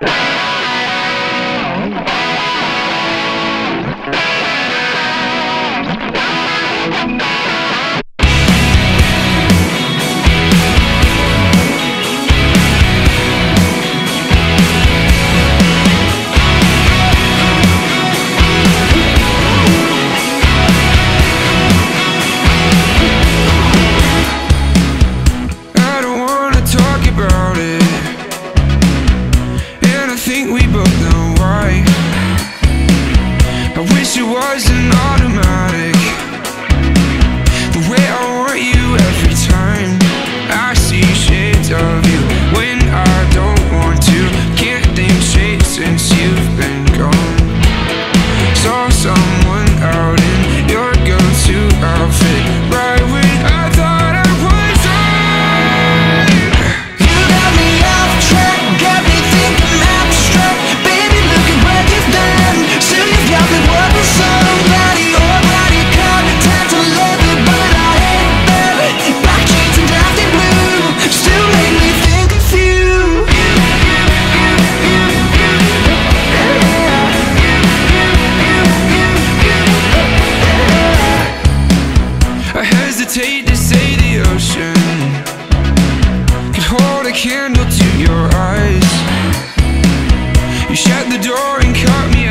you think we both know why. I wish it wasn't all candle to your eyes. You shut the door and caught me